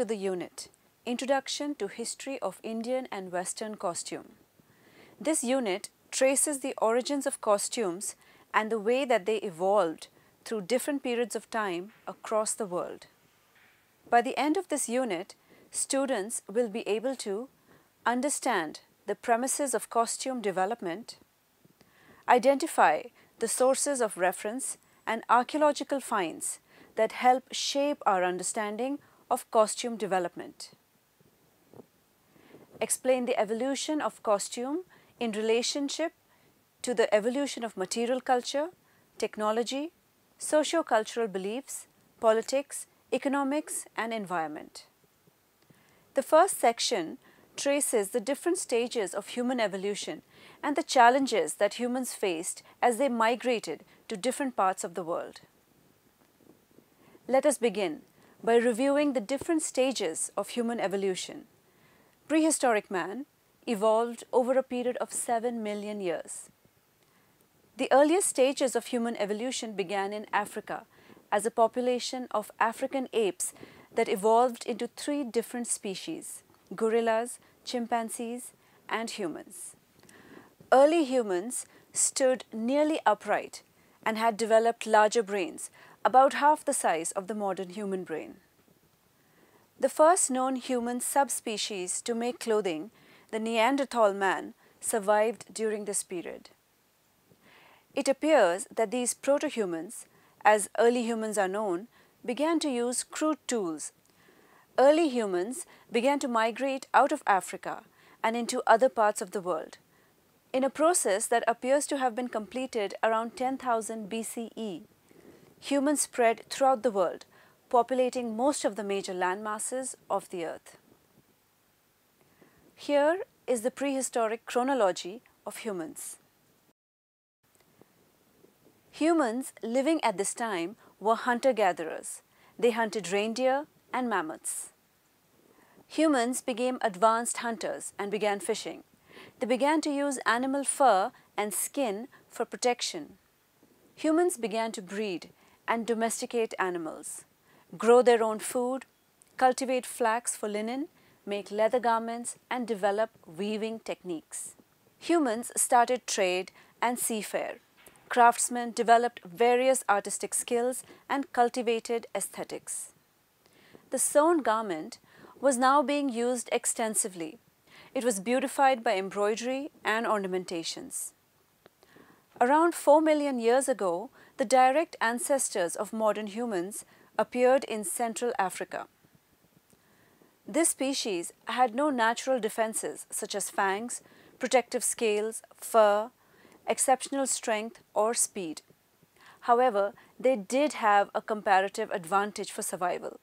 to the unit Introduction to History of Indian and Western Costume. This unit traces the origins of costumes and the way that they evolved through different periods of time across the world. By the end of this unit, students will be able to understand the premises of costume development, identify the sources of reference and archaeological finds that help shape our understanding of costume development. Explain the evolution of costume in relationship to the evolution of material culture, technology, socio-cultural beliefs, politics, economics and environment. The first section traces the different stages of human evolution and the challenges that humans faced as they migrated to different parts of the world. Let us begin by reviewing the different stages of human evolution. Prehistoric man evolved over a period of 7 million years. The earliest stages of human evolution began in Africa as a population of African apes that evolved into three different species gorillas, chimpanzees, and humans. Early humans stood nearly upright and had developed larger brains, about half the size of the modern human brain. The first known human subspecies to make clothing, the Neanderthal man, survived during this period. It appears that these proto-humans, as early humans are known, began to use crude tools. Early humans began to migrate out of Africa and into other parts of the world. In a process that appears to have been completed around 10,000 BCE, humans spread throughout the world, populating most of the major landmasses of the earth. Here is the prehistoric chronology of humans. Humans living at this time were hunter-gatherers. They hunted reindeer and mammoths. Humans became advanced hunters and began fishing. They began to use animal fur and skin for protection. Humans began to breed and domesticate animals, grow their own food, cultivate flax for linen, make leather garments and develop weaving techniques. Humans started trade and seafare craftsmen developed various artistic skills and cultivated aesthetics. The sewn garment was now being used extensively. It was beautified by embroidery and ornamentations. Around 4 million years ago, the direct ancestors of modern humans appeared in Central Africa. This species had no natural defenses such as fangs, protective scales, fur, exceptional strength or speed. However, they did have a comparative advantage for survival.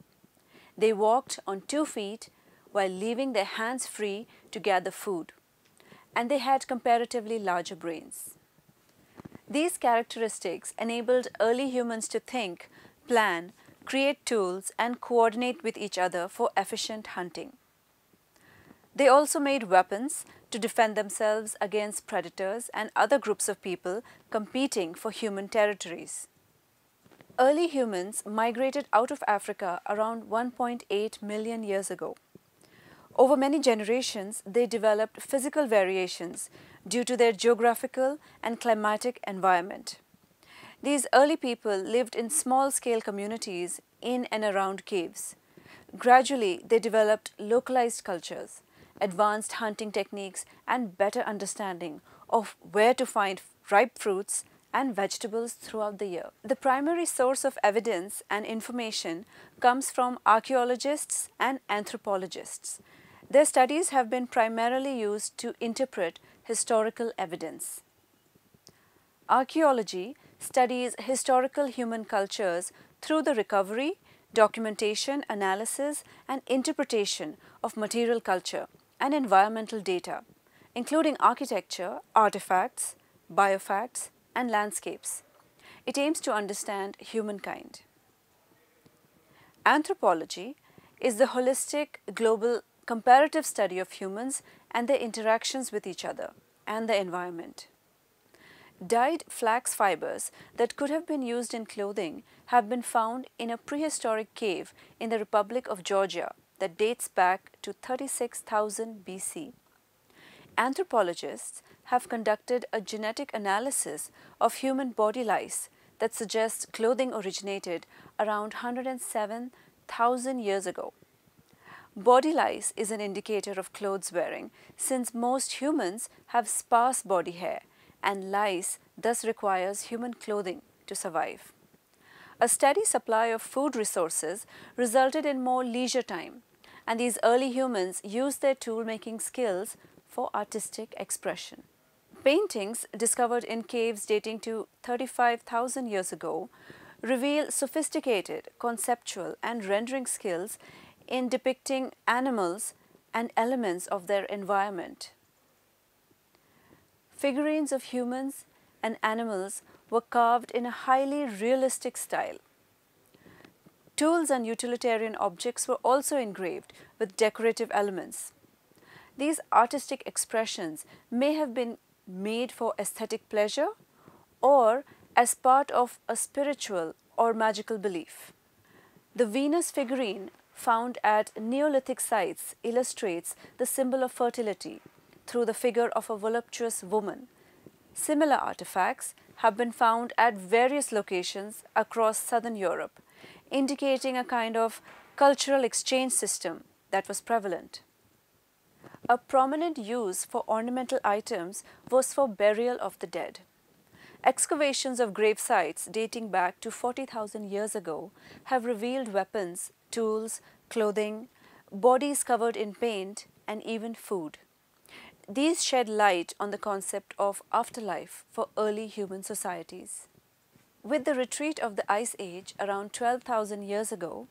They walked on two feet while leaving their hands free to gather food, and they had comparatively larger brains. These characteristics enabled early humans to think, plan, create tools, and coordinate with each other for efficient hunting. They also made weapons to defend themselves against predators and other groups of people competing for human territories. Early humans migrated out of Africa around 1.8 million years ago. Over many generations, they developed physical variations due to their geographical and climatic environment. These early people lived in small-scale communities in and around caves. Gradually, they developed localized cultures advanced hunting techniques and better understanding of where to find ripe fruits and vegetables throughout the year. The primary source of evidence and information comes from archaeologists and anthropologists. Their studies have been primarily used to interpret historical evidence. Archaeology studies historical human cultures through the recovery, documentation, analysis and interpretation of material culture and environmental data, including architecture, artifacts, biofacts, and landscapes. It aims to understand humankind. Anthropology is the holistic, global, comparative study of humans and their interactions with each other and the environment. Dyed flax fibers that could have been used in clothing have been found in a prehistoric cave in the Republic of Georgia that dates back to 36,000 BC. Anthropologists have conducted a genetic analysis of human body lice that suggests clothing originated around 107,000 years ago. Body lice is an indicator of clothes wearing since most humans have sparse body hair and lice thus requires human clothing to survive. A steady supply of food resources resulted in more leisure time and these early humans used their tool making skills for artistic expression. Paintings discovered in caves dating to 35,000 years ago reveal sophisticated conceptual and rendering skills in depicting animals and elements of their environment. Figurines of humans and animals were carved in a highly realistic style. Tools and utilitarian objects were also engraved with decorative elements. These artistic expressions may have been made for aesthetic pleasure or as part of a spiritual or magical belief. The Venus figurine found at Neolithic sites illustrates the symbol of fertility through the figure of a voluptuous woman. Similar artifacts have been found at various locations across southern Europe, indicating a kind of cultural exchange system that was prevalent. A prominent use for ornamental items was for burial of the dead. Excavations of grave sites dating back to 40,000 years ago have revealed weapons, tools, clothing, bodies covered in paint, and even food. These shed light on the concept of afterlife for early human societies. With the retreat of the Ice Age around 12,000 years ago,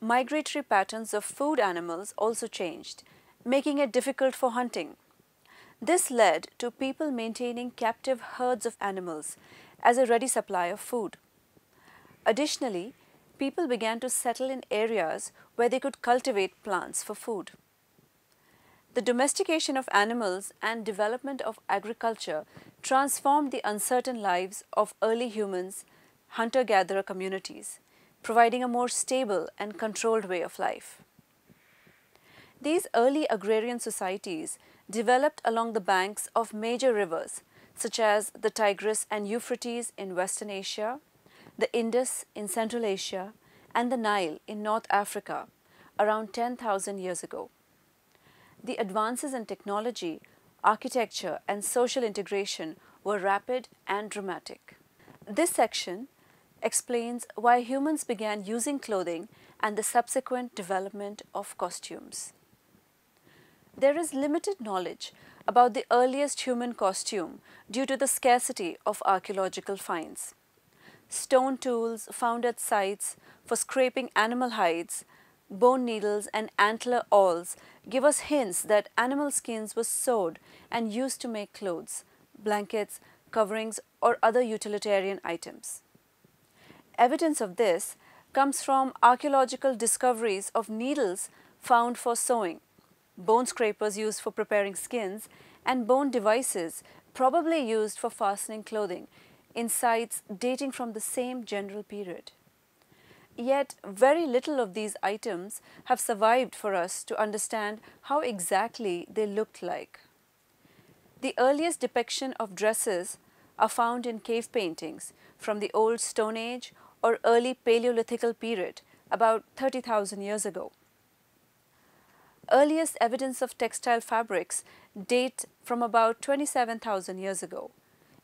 migratory patterns of food animals also changed, making it difficult for hunting. This led to people maintaining captive herds of animals as a ready supply of food. Additionally, people began to settle in areas where they could cultivate plants for food. The domestication of animals and development of agriculture transformed the uncertain lives of early humans, hunter-gatherer communities, providing a more stable and controlled way of life. These early agrarian societies developed along the banks of major rivers such as the Tigris and Euphrates in Western Asia, the Indus in Central Asia, and the Nile in North Africa around 10,000 years ago the advances in technology, architecture and social integration were rapid and dramatic. This section explains why humans began using clothing and the subsequent development of costumes. There is limited knowledge about the earliest human costume due to the scarcity of archaeological finds. Stone tools found at sites for scraping animal hides bone needles and antler awls give us hints that animal skins were sewed and used to make clothes, blankets, coverings or other utilitarian items. Evidence of this comes from archaeological discoveries of needles found for sewing, bone scrapers used for preparing skins and bone devices probably used for fastening clothing in sites dating from the same general period. Yet very little of these items have survived for us to understand how exactly they looked like. The earliest depiction of dresses are found in cave paintings from the Old Stone Age or early Paleolithical period about 30,000 years ago. Earliest evidence of textile fabrics date from about 27,000 years ago,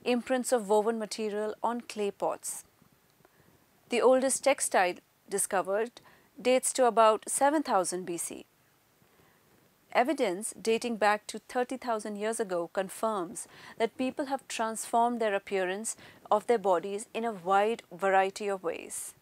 imprints of woven material on clay pots. The oldest textile discovered dates to about 7000 BC. Evidence dating back to 30,000 years ago confirms that people have transformed their appearance of their bodies in a wide variety of ways.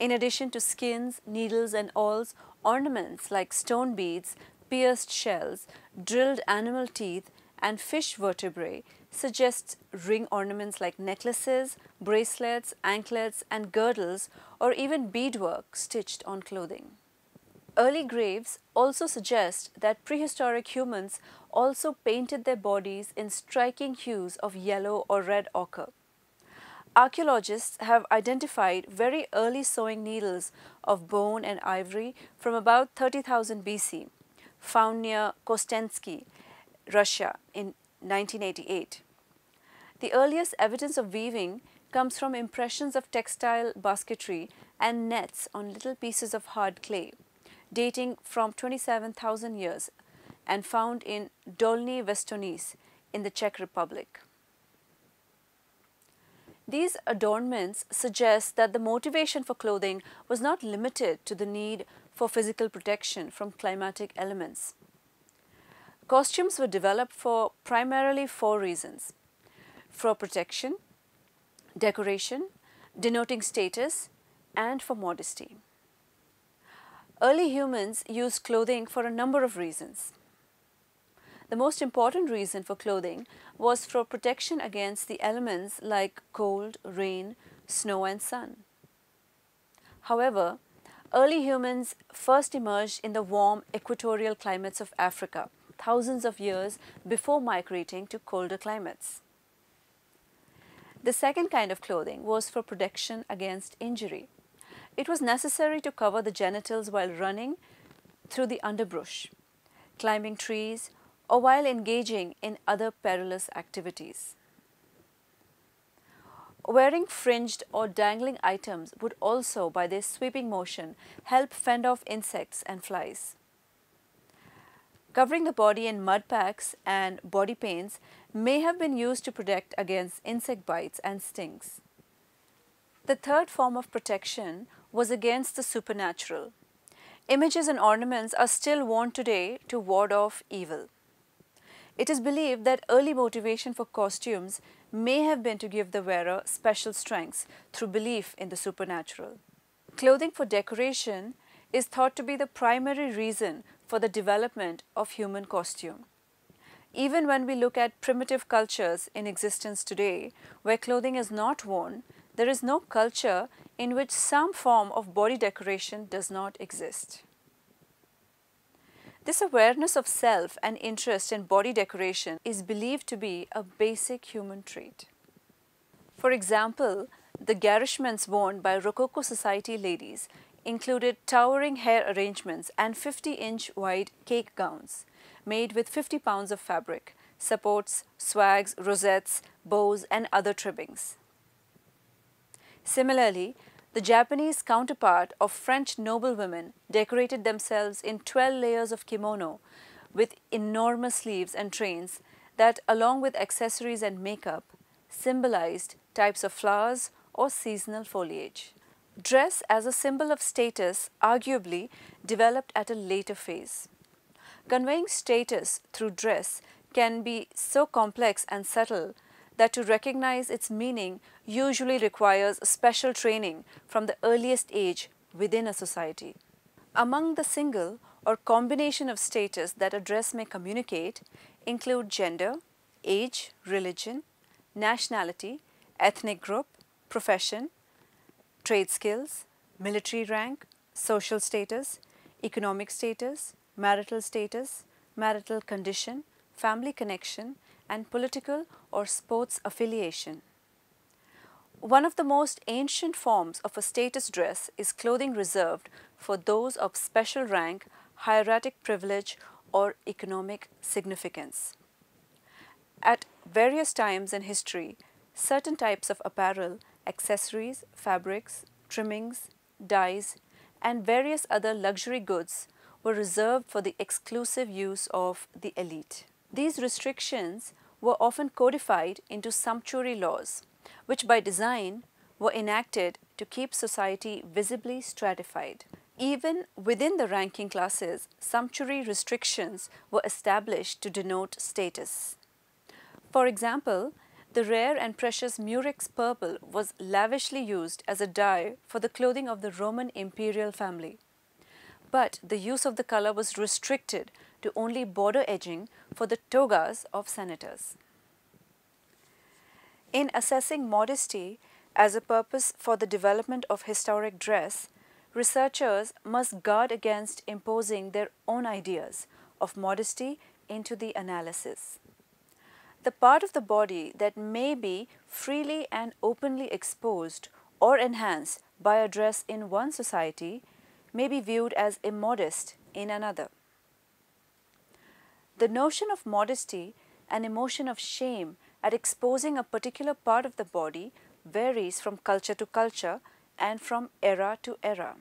In addition to skins, needles and awls, ornaments like stone beads, pierced shells, drilled animal teeth and fish vertebrae suggests ring ornaments like necklaces, bracelets, anklets and girdles or even beadwork stitched on clothing. Early graves also suggest that prehistoric humans also painted their bodies in striking hues of yellow or red ochre. Archaeologists have identified very early sewing needles of bone and ivory from about 30,000 BC, found near Kostensky, Russia in 1988. The earliest evidence of weaving comes from impressions of textile basketry and nets on little pieces of hard clay, dating from 27,000 years and found in Dolní Věstonice in the Czech Republic. These adornments suggest that the motivation for clothing was not limited to the need for physical protection from climatic elements. Costumes were developed for primarily four reasons for protection, decoration, denoting status, and for modesty. Early humans used clothing for a number of reasons. The most important reason for clothing was for protection against the elements like cold, rain, snow and sun. However, early humans first emerged in the warm equatorial climates of Africa thousands of years before migrating to colder climates. The second kind of clothing was for protection against injury. It was necessary to cover the genitals while running through the underbrush, climbing trees, or while engaging in other perilous activities. Wearing fringed or dangling items would also, by their sweeping motion, help fend off insects and flies. Covering the body in mud packs and body paints may have been used to protect against insect bites and stings. The third form of protection was against the supernatural. Images and ornaments are still worn today to ward off evil. It is believed that early motivation for costumes may have been to give the wearer special strengths through belief in the supernatural. Clothing for decoration is thought to be the primary reason for the development of human costume. Even when we look at primitive cultures in existence today, where clothing is not worn, there is no culture in which some form of body decoration does not exist. This awareness of self and interest in body decoration is believed to be a basic human trait. For example, the garishments worn by Rococo Society ladies included towering hair arrangements and 50-inch wide cake gowns made with 50 pounds of fabric, supports, swags, rosettes, bows and other trimmings. Similarly, the Japanese counterpart of French noblewomen decorated themselves in 12 layers of kimono with enormous sleeves and trains that, along with accessories and makeup, symbolized types of flowers or seasonal foliage. Dress as a symbol of status arguably developed at a later phase. Conveying status through dress can be so complex and subtle that to recognize its meaning usually requires special training from the earliest age within a society. Among the single or combination of status that a dress may communicate include gender, age, religion, nationality, ethnic group, profession, trade skills, military rank, social status, economic status, marital status, marital condition, family connection, and political or sports affiliation. One of the most ancient forms of a status dress is clothing reserved for those of special rank, hieratic privilege, or economic significance. At various times in history, certain types of apparel, accessories, fabrics, trimmings, dyes, and various other luxury goods were reserved for the exclusive use of the elite. These restrictions were often codified into sumptuary laws, which by design were enacted to keep society visibly stratified. Even within the ranking classes, sumptuary restrictions were established to denote status. For example, the rare and precious murex purple was lavishly used as a dye for the clothing of the Roman imperial family. But the use of the color was restricted to only border edging for the togas of senators. In assessing modesty as a purpose for the development of historic dress, researchers must guard against imposing their own ideas of modesty into the analysis. The part of the body that may be freely and openly exposed or enhanced by a dress in one society may be viewed as immodest in another. The notion of modesty and emotion of shame at exposing a particular part of the body varies from culture to culture and from era to era.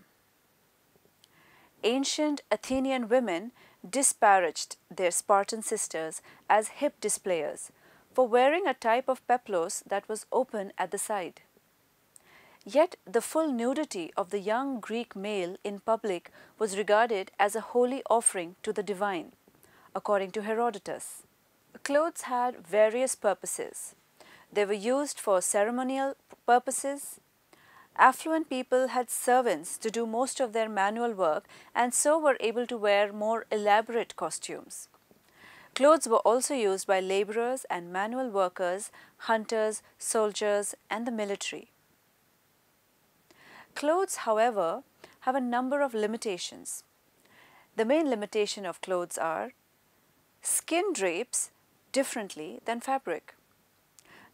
Ancient Athenian women disparaged their Spartan sisters as hip displayers for wearing a type of peplos that was open at the side. Yet the full nudity of the young Greek male in public was regarded as a holy offering to the divine, according to Herodotus. Clothes had various purposes. They were used for ceremonial purposes. Affluent people had servants to do most of their manual work and so were able to wear more elaborate costumes. Clothes were also used by laborers and manual workers, hunters, soldiers and the military. Clothes, however, have a number of limitations. The main limitation of clothes are skin drapes differently than fabric.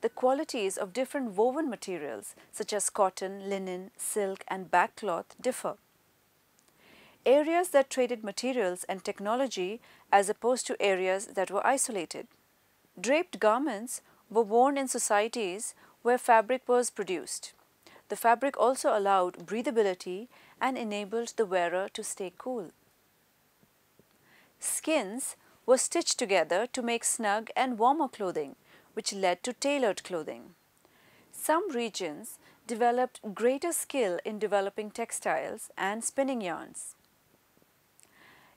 The qualities of different woven materials such as cotton, linen, silk and bark cloth differ. Areas that traded materials and technology as opposed to areas that were isolated. Draped garments were worn in societies where fabric was produced. The fabric also allowed breathability and enabled the wearer to stay cool. Skins were stitched together to make snug and warmer clothing, which led to tailored clothing. Some regions developed greater skill in developing textiles and spinning yarns.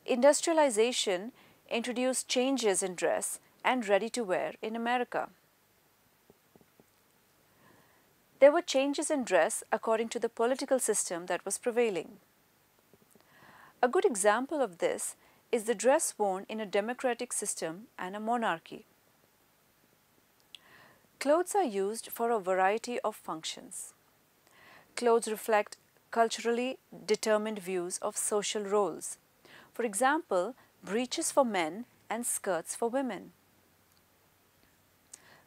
Industrialization introduced changes in dress and ready-to-wear in America. There were changes in dress according to the political system that was prevailing. A good example of this is the dress worn in a democratic system and a monarchy. Clothes are used for a variety of functions. Clothes reflect culturally determined views of social roles. For example, breeches for men and skirts for women.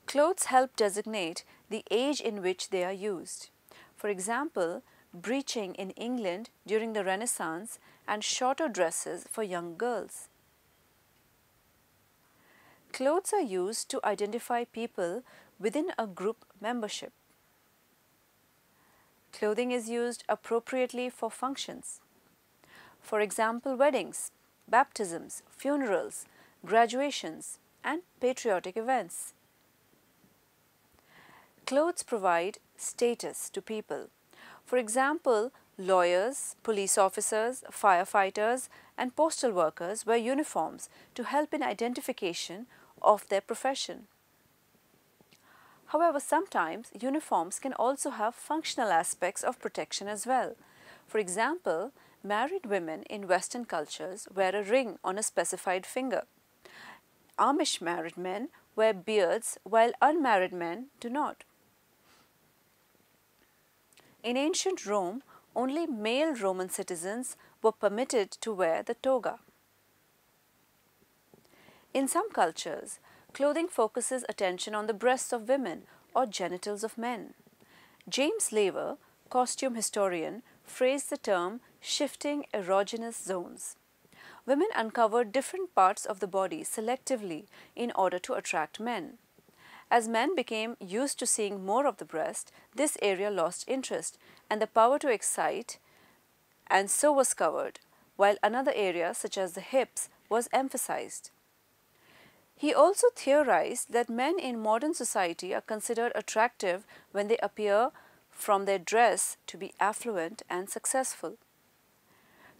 Clothes help designate the age in which they are used. For example, breeching in England during the Renaissance and shorter dresses for young girls. Clothes are used to identify people within a group membership. Clothing is used appropriately for functions. For example, weddings, baptisms, funerals, graduations, and patriotic events. Clothes provide status to people. For example, lawyers, police officers, firefighters and postal workers wear uniforms to help in identification of their profession. However, sometimes uniforms can also have functional aspects of protection as well. For example, married women in Western cultures wear a ring on a specified finger. Amish married men wear beards while unmarried men do not. In ancient Rome, only male Roman citizens were permitted to wear the toga. In some cultures, clothing focuses attention on the breasts of women or genitals of men. James Laver, costume historian, phrased the term shifting erogenous zones. Women uncovered different parts of the body selectively in order to attract men. As men became used to seeing more of the breast, this area lost interest and the power to excite and so was covered, while another area such as the hips was emphasized. He also theorized that men in modern society are considered attractive when they appear from their dress to be affluent and successful.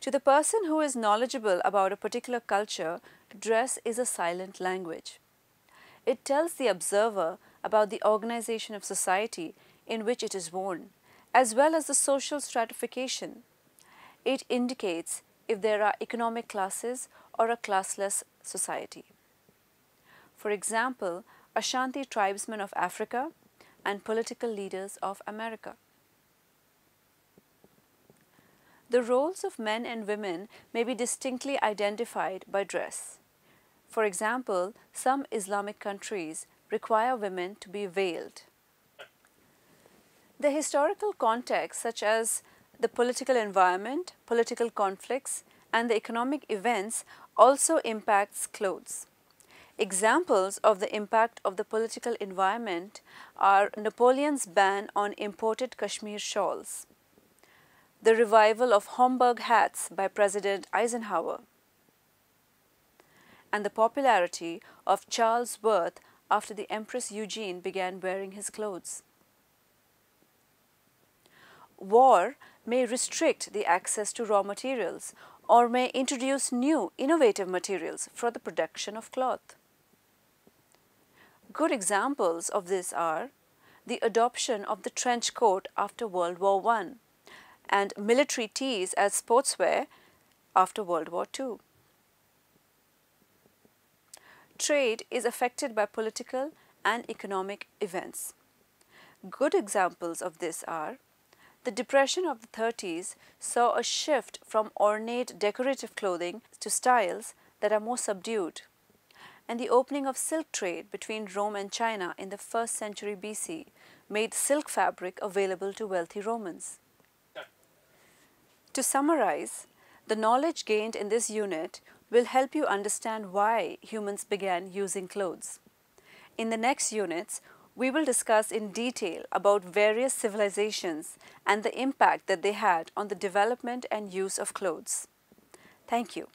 To the person who is knowledgeable about a particular culture, dress is a silent language. It tells the observer about the organization of society in which it is worn, as well as the social stratification. It indicates if there are economic classes or a classless society. For example, Ashanti tribesmen of Africa and political leaders of America. The roles of men and women may be distinctly identified by dress. For example, some Islamic countries require women to be veiled. The historical context such as the political environment, political conflicts and the economic events also impacts clothes. Examples of the impact of the political environment are Napoleon's ban on imported Kashmir shawls, the revival of Homburg hats by President Eisenhower, and the popularity of Charles Worth after the Empress Eugenie began wearing his clothes. War may restrict the access to raw materials or may introduce new innovative materials for the production of cloth. Good examples of this are the adoption of the trench coat after World War I and military tees as sportswear after World War II. Trade is affected by political and economic events. Good examples of this are the Depression of the 30s saw a shift from ornate decorative clothing to styles that are more subdued and the opening of silk trade between Rome and China in the 1st century BC made silk fabric available to wealthy Romans. To summarize, the knowledge gained in this unit will help you understand why humans began using clothes. In the next units, we will discuss in detail about various civilizations and the impact that they had on the development and use of clothes. Thank you.